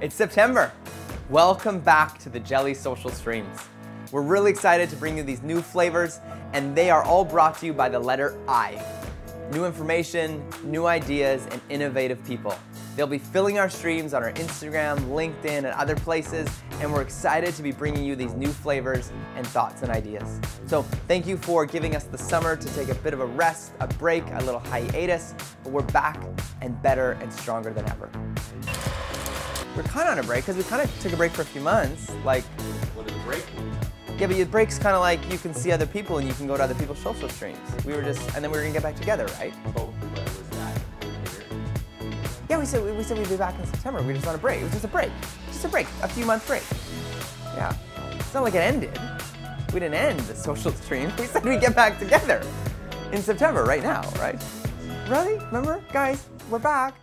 It's September. Welcome back to the Jelly Social Streams. We're really excited to bring you these new flavors, and they are all brought to you by the letter I. New information, new ideas, and innovative people. They'll be filling our streams on our Instagram, LinkedIn, and other places, and we're excited to be bringing you these new flavors and thoughts and ideas. So thank you for giving us the summer to take a bit of a rest, a break, a little hiatus, but we're back and better and stronger than ever. We're kind of on a break because we kind of took a break for a few months. Like, What is break? yeah, but your break's kind of like you can see other people and you can go to other people's social streams. We were just, and then we were gonna get back together, right? Oh, was that? Yeah, we said we said we'd be back in September. We were just on a break. It was just a break, just a break, a few month break. Yeah, it's not like it ended. We didn't end the social stream. We said we'd get back together in September, right now, right? Really? Remember, guys? We're back.